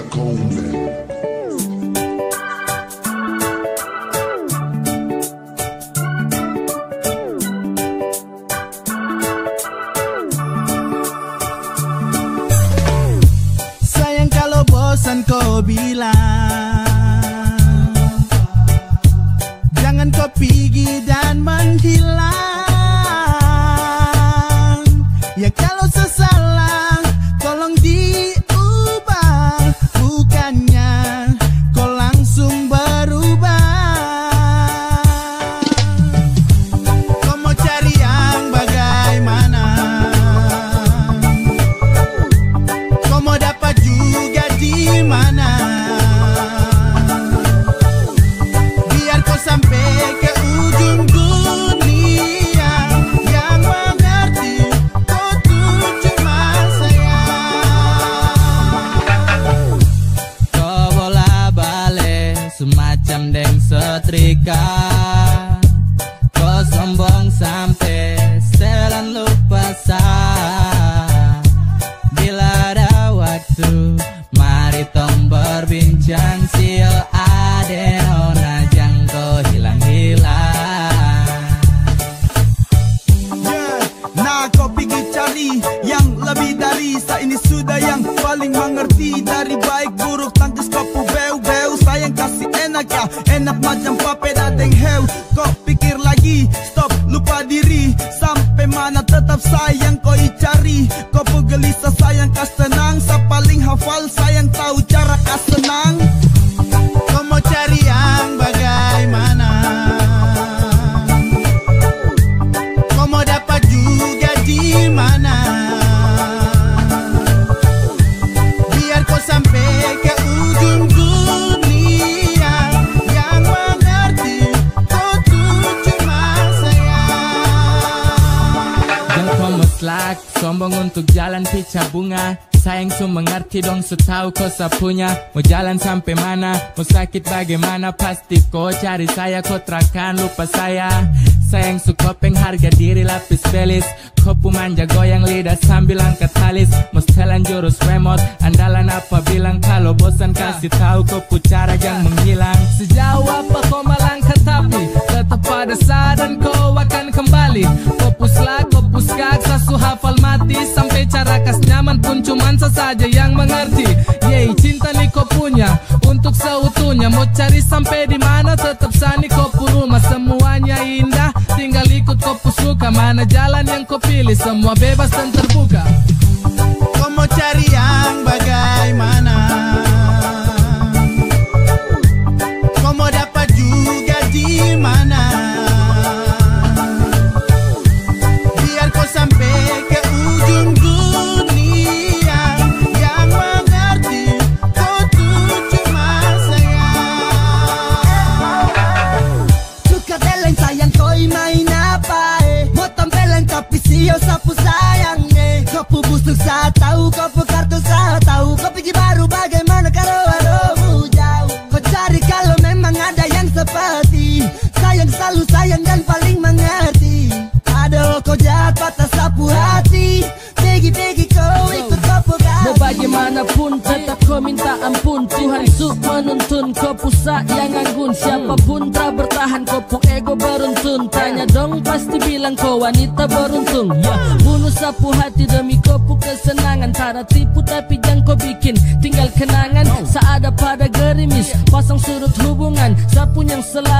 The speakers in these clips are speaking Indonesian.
la combe. África. Jalan pica bunga. Sayang su mengerti dong su tahu kau sapunya. Mau jalan sampai mana, mau sakit bagaimana? Pasti kau cari saya, kau terakan lupa saya. Sayang su kopeng harga diri lapis belis. Kopu manja goyang lidah sambil angkat alis. Mau setelan jurus remote Andalan apa bilang? Kalau bosan kasih tahu kopu cara yang menghilang. Sejauh apa kau melangkah tapi Tetap pada saat dan kau akan kembali. Kopus lah, kopus gak, sasu hafal mati Sampai cara kas nyaman pun cuman sesaja yang mengerti. Yeay, cinta nih kau punya Untuk seutuhnya. Mau cari sampai di mana tetap sani kopu rumah Semuanya indah, tinggal ikut kopu suka Mana jalan yang kau pilih, semua bebas dan terbuka bilang kau wanita beruntung Ya. Bunuh sapu hati demi kau pu kesenangan. Tara tipu tapi jangan kau bikin tinggal kenangan. Seada pada gerimis pasang surut hubungan. Sapu yang selalu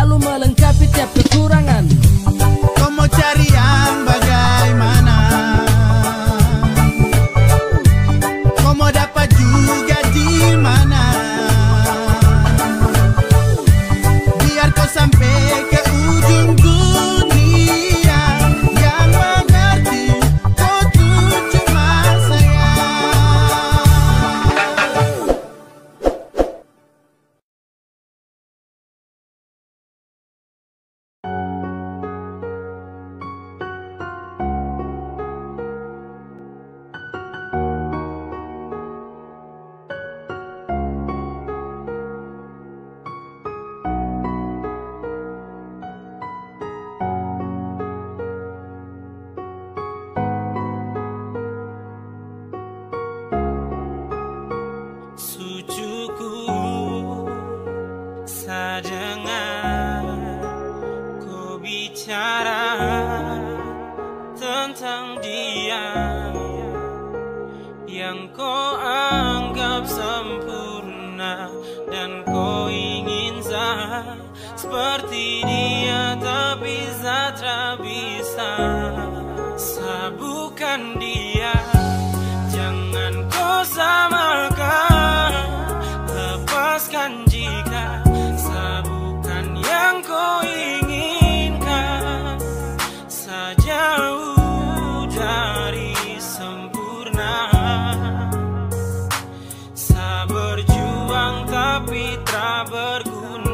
berjuang tapi tak berguna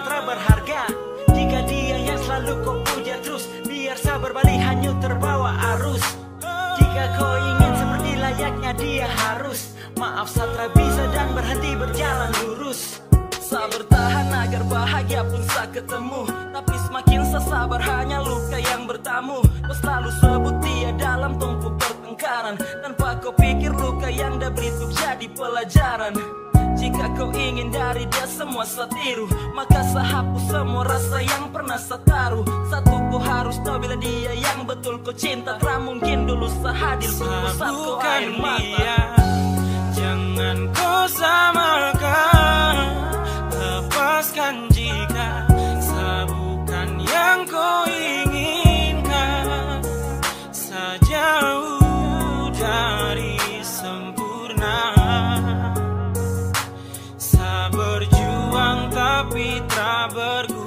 telah berharga. Jika dia yang selalu kau puja terus Biar sa berbalik hanyut terbawa arus. Jika kau ingin seperti layaknya dia harus Maaf Satra bisa dan berhenti berjalan lurus. Sa bertahan agar bahagia pun sa ketemu. Tapi semakin sa sabar hanya luka yang bertamu. Kau selalu sebut dia dalam tumpuk pertengkaran. Tanpa kau pikir luka yang dah beri untuk jadi pelajaran jika kau ingin dari dia semua setiru Maka sa hapus semua rasa yang pernah sa taruh Satu kau harus tahu bila dia yang betul kau cinta. Tak mungkin dulu sa hadir tunggu saat kau Sabukan air mata. dia Jangan kau samakan. Lepaskan jika Sabukan yang kau inginkan tak berguna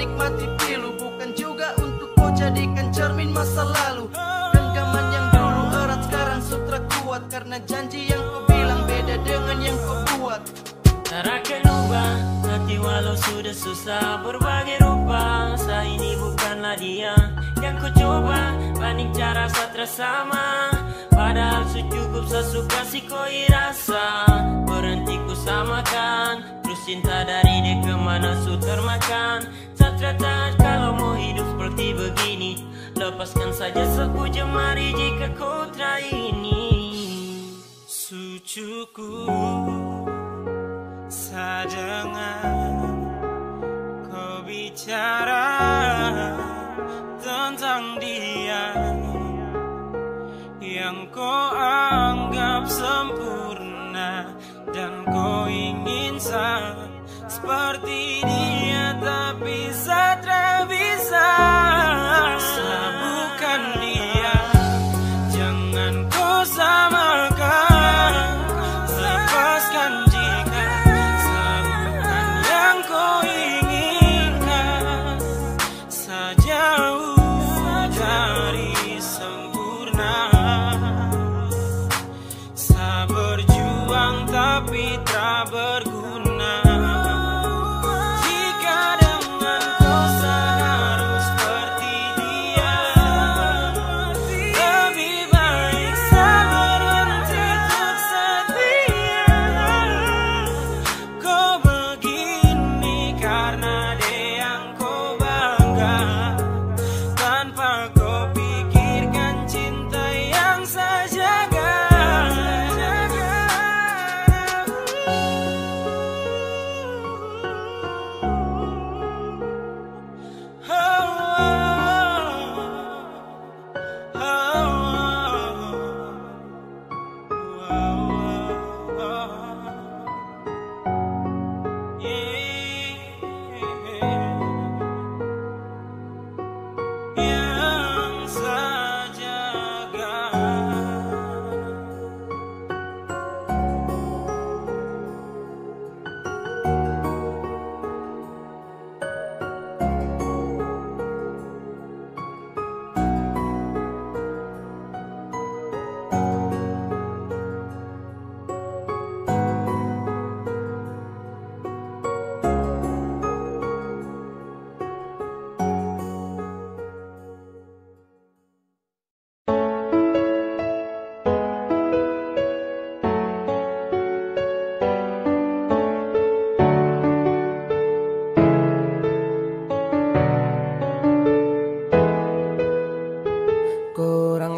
menikmati pilu Bukan juga untuk kau jadikan cermin masa lalu. Genggaman yang dulu erat sekarang sutra kuat Karena janji yang kau bilang beda dengan yang kau buat. Akan ubah Hati walau sudah susah Berbagai rupa Saya ini bukanlah dia Yang ku coba. Banding cara satra sama Padahal secukup sesuka si koi rasa Berhenti ku samakan. Terus cinta dari dia kemana su termakan. Satra tak kalau mau hidup seperti begini. Lepaskan saja sebu jemari jika kau try ini. Sucukup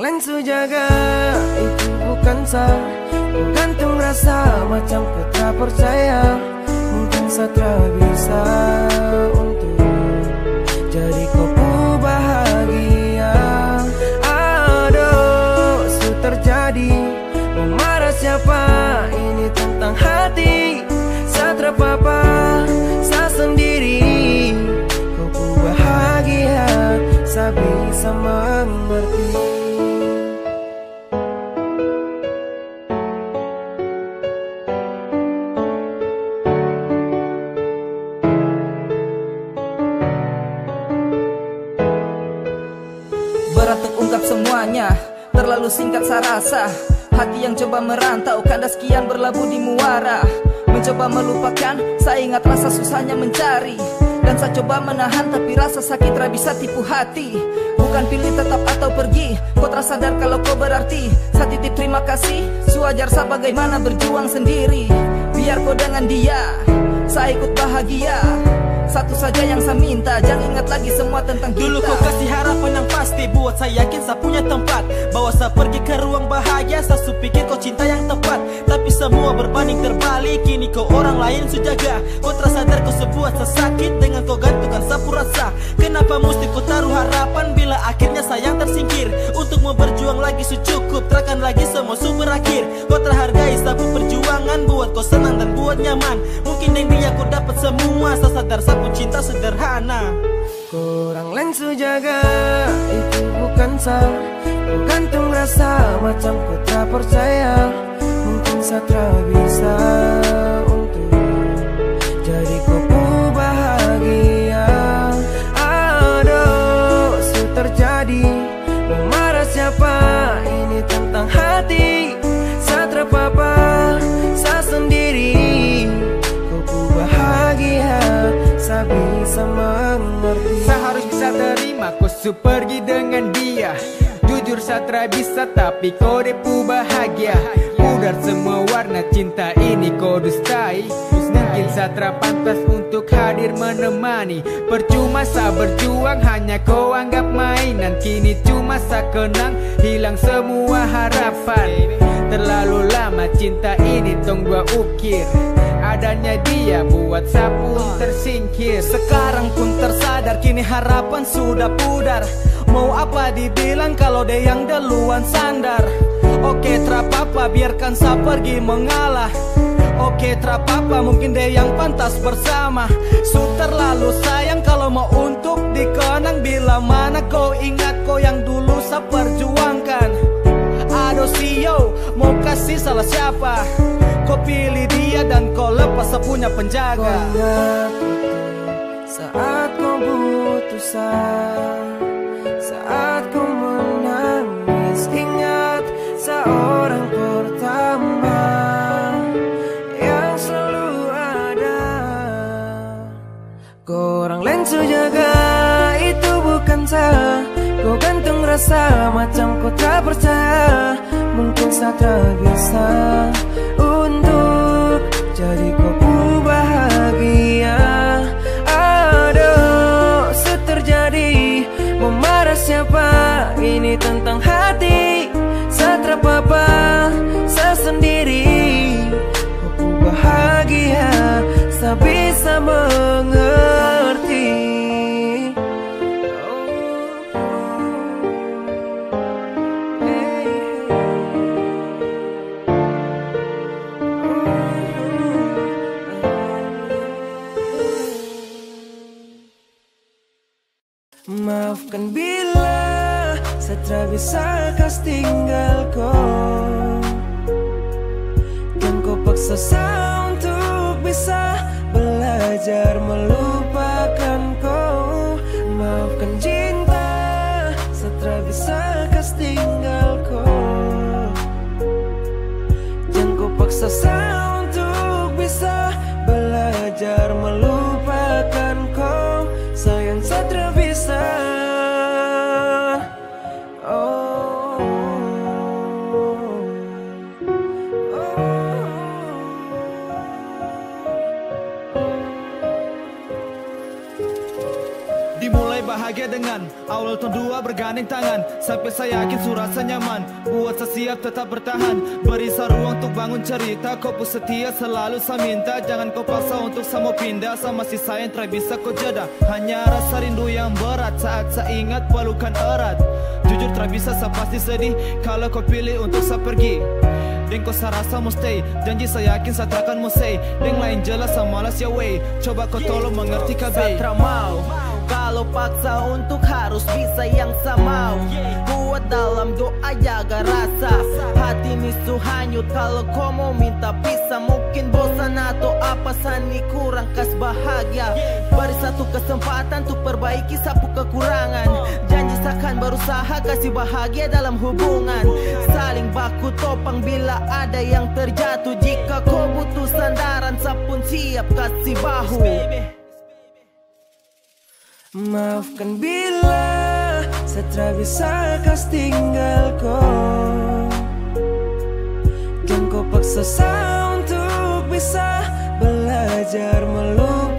lensu jaga itu bukan sah. Gantung rasa macam kata percaya Mungkin satra bisa untuk Jadi kau bahagia. Aduh, su terjadi. Memarah siapa? Ini tentang hati. Satra papa, saya sendiri. Kau bahagia, saya bisa mengerti singkat saya rasa Hati yang coba merantau Kandas sekian berlabuh di muara. Mencoba melupakan Saya ingat rasa susahnya mencari. Dan saya coba menahan Tapi rasa sakit tak bisa tipu hati. Bukan pilih tetap atau pergi Kau sadar kalau kau berarti. Saya titip terima kasih Suajar saya bagaimana berjuang sendiri. Biar kau dengan dia Saya ikut bahagia satu saja yang saya minta Jangan ingat lagi semua tentang kita. Dulu kau kasih harapan yang pasti Buat saya yakin saya punya tempat. Bawa saya pergi ke ruang bahagia Saya supikir kau cinta yang tepat. Tapi semua berbanding terbalik Kini kau orang lain sujaga Kau tersadar kau sebuah sesakit Dengan kau gantungkan sapu rasa. Kenapa mesti kau taruh harapan Bila akhirnya sayang tersingkir? Untuk mau berjuang lagi secukup Terakan lagi semua su berakhir Kau terhargai sapu Buat kau senang dan buat nyaman. Mungkin yang dia dapat semua. Saya sadar sapu cinta sederhana. Kurang lensu jaga itu bukan sah Gantung rasa macam ku tak percaya. Mungkin satra bisa terima kau su pergi dengan dia. Jujur satra bisa tapi kau depu bahagia. Pudar semua warna cinta ini kau dustai. Mungkin satra pantas untuk hadir menemani. Percuma sa berjuang hanya kau anggap mainan. Kini cuma sa kenang hilang semua harapan. Terlalu lama cinta ini tong dua ukir Adanya dia buat sapu tersingkir. Sekarang pun tersadar kini harapan sudah pudar. Mau apa dibilang kalau dia yang duluan sandar? Oke trapapa biarkan saya pergi mengalah. Oke trapapa mungkin dia yang pantas bersama. Su terlalu sayang kalau mau untuk dikenang. Bila mana kau ingat kau yang dulu saya perjuangkan? Aduh CEO mau kasih salah siapa Kau pilih dia dan kau lepas punya penjaga. Kau saat kau butuh Saat kau menangis. Ingat seorang pertama Yang selalu ada. Korang lensu jaga itu bukan saya Kau gantung rasa macam kau tak percaya. Mungkin tak bisa untuk jadi kau Setra bisa kas tinggal kau Dan awal tahun dua bergandeng tangan. Sampai saya yakin surasa nyaman. Buat saya siap tetap bertahan. Beri saya ruang untuk bangun cerita. Kau pun setia selalu saya minta. Jangan kau paksa untuk saya mau pindah. Sama si sayang tak bisa kau jeda Hanya rasa rindu yang berat. Saat saya ingat pelukan erat. Jujur tak bisa saya pasti sedih. Kalau kau pilih untuk saya pergi. Deng kau saya rasa mau stay. Janji saya yakin saya takkan mau say. Deng lain jelas saya malas ya way Coba kau tolong mengerti kabeh Satra mau Kalau paksa untuk harus bisa yang sama. Kuat dalam doa jaga rasa. Hati misu hanyut kalau kau mau minta pisah. Mungkin bosan atau apa sani kurang kas bahagia. Beri satu kesempatan untuk perbaiki sapu kekurangan. Janji sakan berusaha kasih bahagia dalam hubungan. Saling baku topang bila ada yang terjatuh. Jika kau butuh sandaran sapun siap kasih bahu Maafkan bila Setra bisa kas tinggal kau Jangan kau paksa saya untuk bisa Belajar melupakan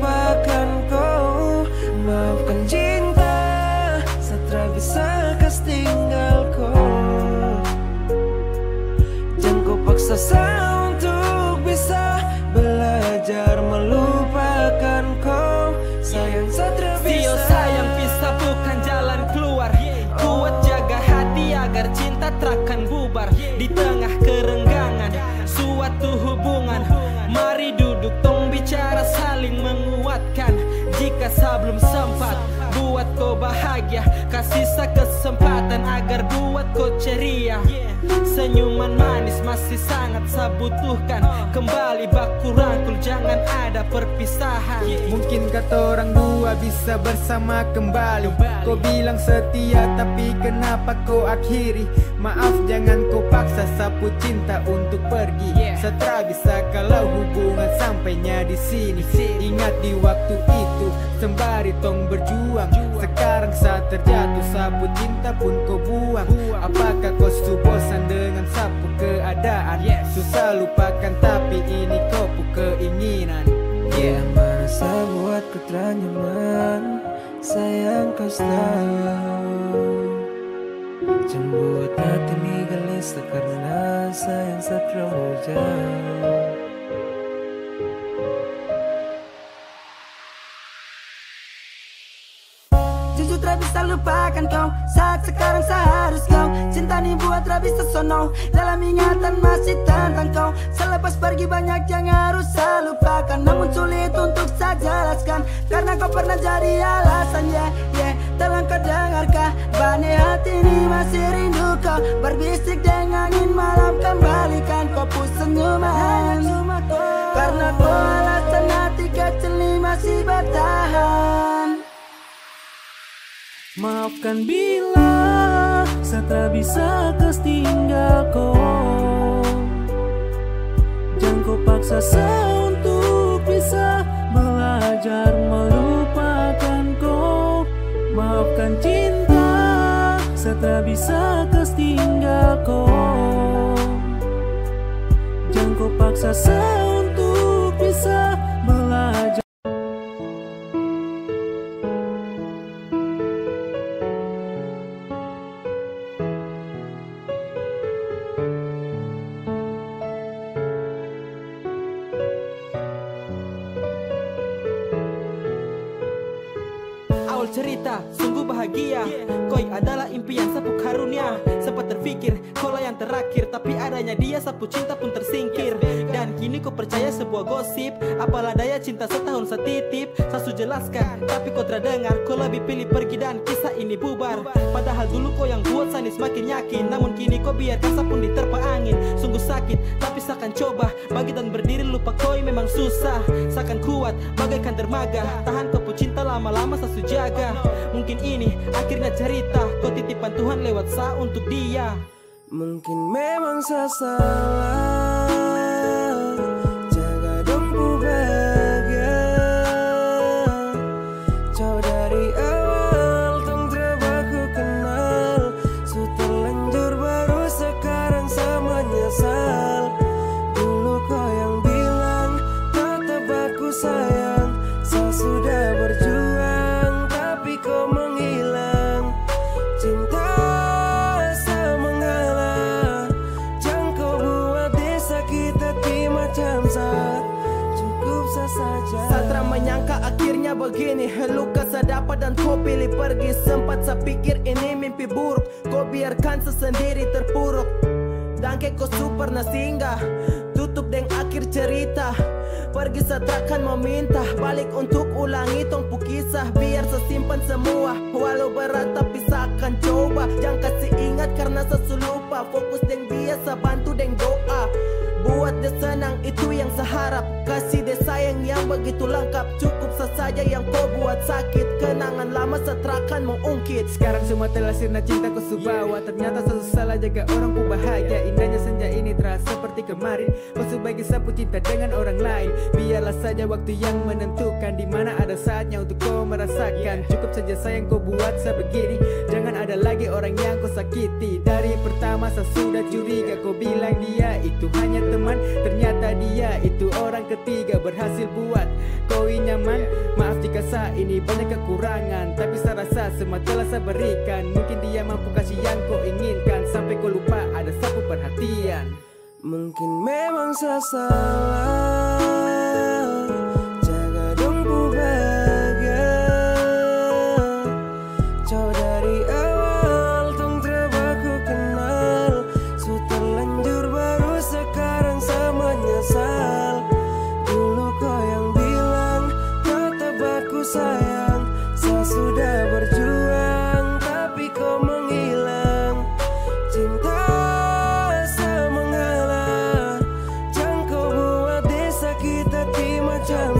Jika sebelum sempat buat kau bahagia. Kasih kesempatan agar buat kau ceria. Senyuman manis masih sangat saya butuhkan. Kembali baku rangkul jangan ada perpisahan. Mungkin kata orang dua bisa bersama kembali? Kau bilang setia tapi kenapa kau akhiri? Maaf jangan kau paksa sapu cinta untuk pergi Setra bisa kalau hubungan sampainya di sini. Ingat di waktu itu sembari tong berjuang. Sekarang saat terjatuh sapu cinta pun kau buang. Apakah kau su bosan dengan sapu keadaan? Susah lupakan tapi ini kau pu keinginan. Yeah. Merasa buatku ternyaman Sayang kau tahu Jangan buat hati ini gelisah Karena sayang terlalu bisa lupakan kau. Saat sekarang saya harus kau. Cinta ini buat bisa sono Dalam ingatan masih tentang kau. Selepas pergi banyak yang harus saya lupakan. Namun sulit untuk saya jelaskan. Karena kau pernah jadi alasan yeah, yeah. Tolong kau dengarkah Bani hati ini masih rindu kau. Berbisik dengan angin malam Kembalikan. Kau pun senyuman Karena kau alasan hati kecil ini masih bertahan Maafkan bila tak bisa kas tinggal kau. Jangan kau paksa saya untuk bisa belajar melupakan kau. Maafkan cinta tak bisa kas tinggal kau. Jangan kau paksa saya sapu cinta pun tersingkir. Dan kini kau percaya sebuah gosip. Apalah daya cinta setahun setitip. Saya su jelaskan Tapi kau terdengar Kau lebih pilih pergi dan kisah ini bubar. Padahal dulu kau yang buat saya ini semakin yakin. Namun kini kau biarkan pun diterpa angin. Sungguh sakit Tapi saya akan coba. Bagi dan berdiri lupa koi memang susah. Saya akan kuat bagaikan dermaga. Tahan kau cinta lama-lama saya su jaga. Mungkin ini akhirnya cerita. Kau titipan Tuhan lewat sa untuk dia Mungkin memang saya salah luka dapat dan kau pilih pergi. Sempat saya pikir ini mimpi buruk. Kau biarkan sesendiri terpuruk. Dan kau super singgah. Tutup deng akhir cerita. Pergi setakkan meminta Balik untuk ulangi tongpu kisah. Biar sesimpan semua. Walau berat tapi seakan coba. Jangan kasih ingat karena sesulupa Fokus deng biasa bantu deng doa. Buat dia senang itu yang seharap Kasih dia sayang yang begitu lengkap Cukup sesaja yang kau buat sakit. Kenangan lama seterakan mengungkit. Sekarang semua telah sirna cinta kau subawa. Ternyata selalu salah jaga orang ku bahagia. Indahnya senja ini terasa seperti kemarin. Kau sebagai sapu cinta dengan orang lain. Biarlah saja waktu yang menentukan di mana ada saatnya untuk kau merasakan. Cukup saja sayang kau buat sebegini. Jangan ada lagi orang yang kau sakiti. Dari pertama saya sudah curiga Kau bilang dia itu hanya teman. Ternyata dia itu orang ketiga Berhasil buat. Kau nyaman? Maaf jika saat ini banyak kekurangan. Tapi saya rasa semua telah saya berikan. Mungkin dia mampu kasih yang kau inginkan. Sampai kau lupa ada sapu perhatian. Mungkin memang saya salah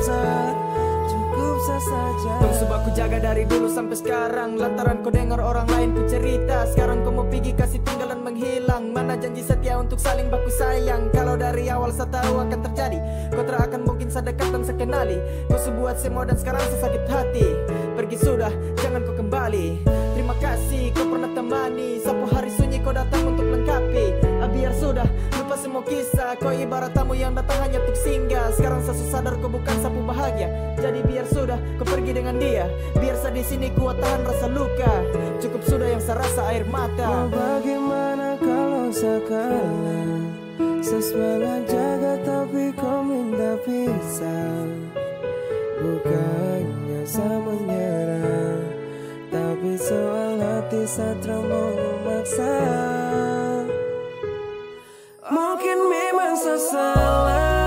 macam saat Cukup sah saja Tong sebab ku jaga dari dulu sampai sekarang. Lantaran kau dengar orang lain ku cerita. Sekarang kau mau pergi kasih tinggalan menghilang. Mana janji setia untuk saling baku sayang. Kalau dari awal saya tahu akan terjadi Kau tak akan mungkin sedekat dan sekenali. Kau sebuat semua dan sekarang saya sakit hati. Pergi sudah, jangan kau kembali. Terima kasih kau pernah temani. Sapu hari sunyi kau datang untuk lengkapi Biar sudah, lupa semua kisah. Kau ibarat tamu yang datang hanya untuk singgah. Sekarang saya sadar kau bukan sapu bahagia. Jadi biar sudah, kau pergi dengan dia. Biar saya di sini kuat tahan rasa luka. Cukup sudah yang saya rasa air mata. Bagaimana kalau sekarang? Sesemangat jaga tapi kau minta pisah. Bukannya saya menyerah. Tapi soal hati saya terlalu memaksa Mungkin memang saya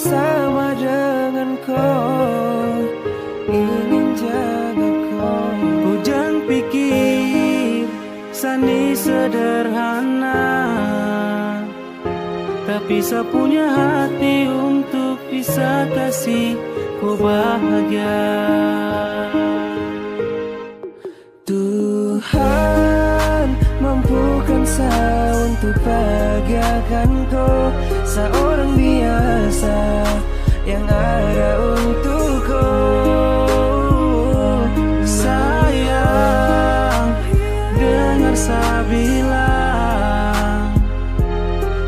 bersama dengan kau Ingin jaga kau. Kau jangan pikir Sani sederhana Tapi saya punya hati untuk bisa kasih kau bahagia. Tuhan mampukan saya untuk bahagiakan kau Seorang biasa yang ada untuk kau Sayang Dengar saya bilang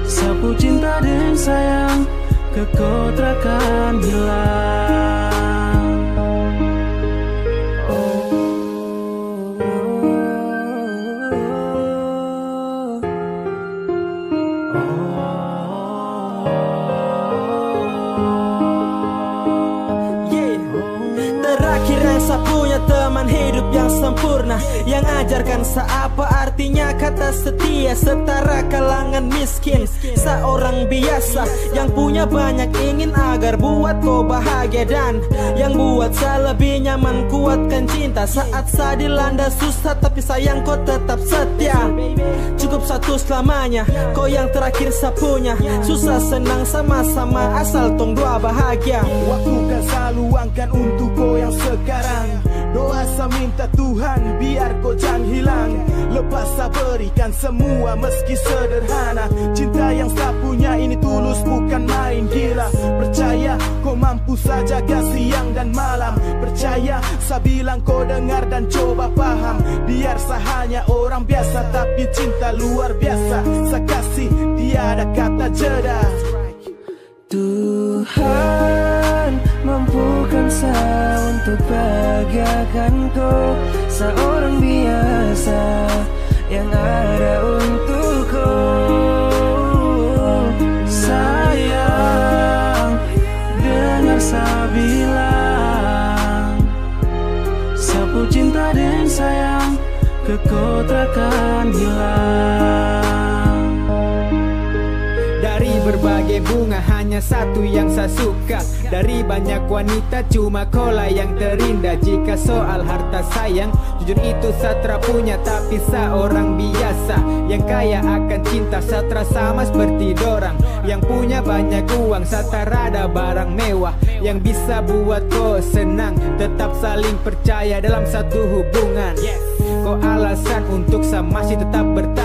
Sapu cinta dan sayang Kekau takkan hilang sempurna Yang ajarkan seapa artinya kata setia Setara kalangan miskin. Seorang biasa Yang punya banyak ingin agar buat kau bahagia Dan yang buat saya lebih nyaman kuatkan cinta. Saat saya dilanda susah tapi sayang kau tetap setia. Cukup satu selamanya Kau yang terakhir saya punya Susah senang sama-sama asal tong dua bahagia. Waktu kan saya luangkan untuk kau yang sekarang Doa saya minta Tuhan biar kau jangan hilang. Lepas saya berikan semua meski sederhana. Cinta yang saya punya ini tulus bukan main gila. Percaya kau mampu saja siang dan malam. Percaya saya bilang kau dengar dan coba paham Biar saya hanya orang biasa tapi cinta luar biasa. Saya kasih tiada kata jeda. Tuhan mampukan saya untuk bahagiakan kau Seorang biasa yang ada untuk kau Sayang, dengar saya bilang Sapu cinta dan sayang ke kau takkan hilang berbagai bunga hanya satu yang saya suka. Dari banyak wanita cuma kola yang terindah. Jika soal harta sayang Jujur itu satra punya. Tapi seorang biasa Yang kaya akan cinta. Satra sama seperti dorang Yang punya banyak uang. Satra ada barang mewah Yang bisa buat kau senang. Tetap saling percaya dalam satu hubungan. Kau alasan untuk saya masih tetap bertahan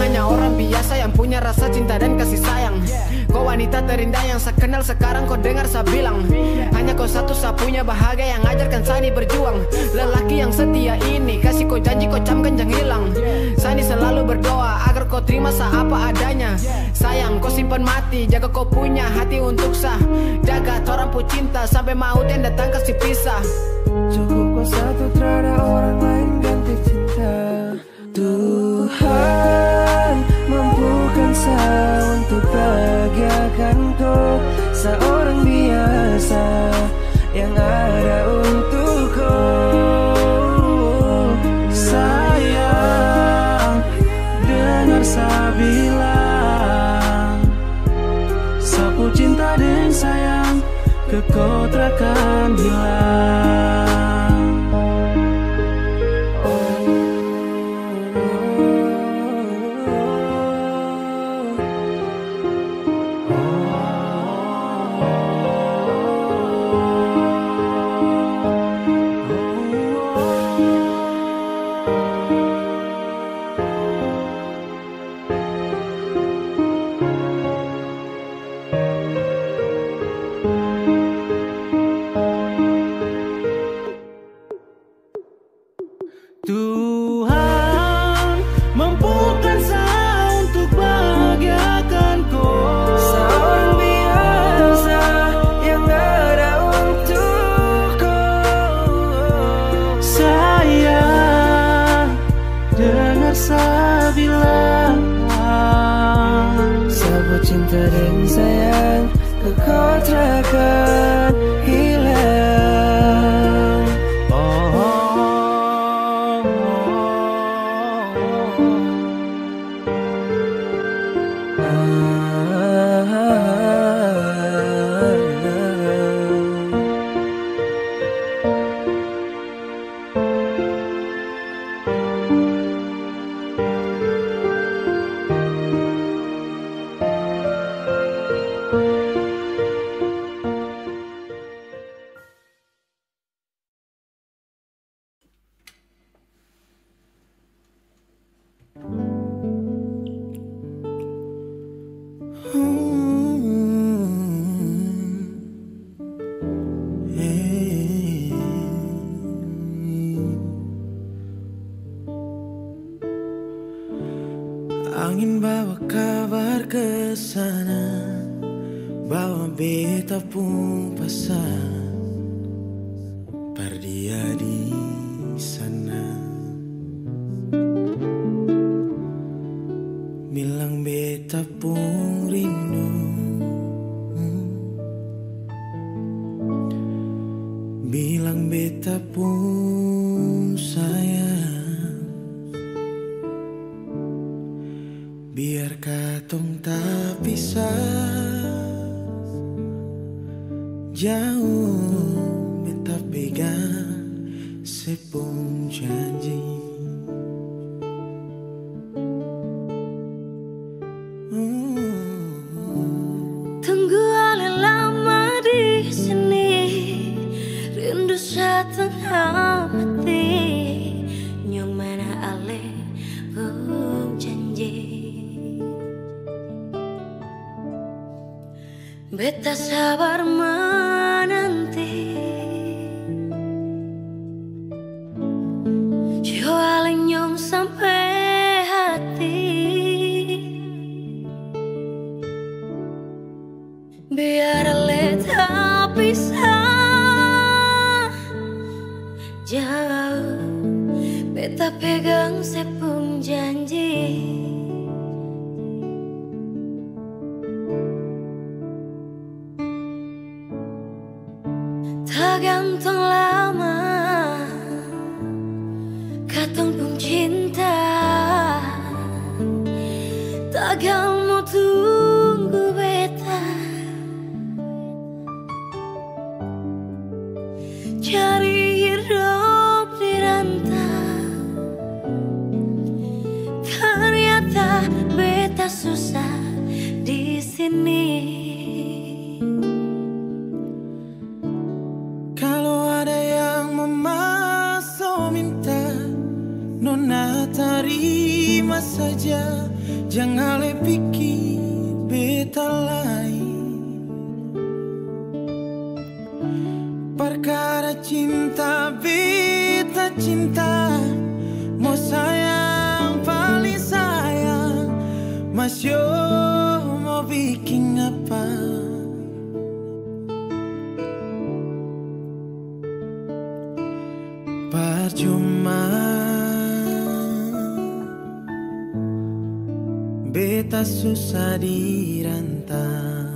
hanya orang biasa yang punya rasa cinta dan kasih sayang. Kau wanita terindah yang saya kenal sekarang kau dengar saya bilang. Hanya kau satu saya bahagia yang ajarkan Sani berjuang. Lelaki yang setia ini kasih kau janji kau camkan jangan hilang. Sani selalu berdoa agar kau terima saya apa adanya. Sayang kau simpan mati jaga kau punya hati untuk sah Jaga orang pu cinta sampai maut yang datang kasih pisah. Cukup kau satu terada orang lain ganti cinta. Tuhan saya untuk bahagiakan kau Seorang biasa yang ada cinta dan sayang Kekuatrakan Bilang beta Jauh. Beta pegang sepung janji Percuma. Beta susah dirantau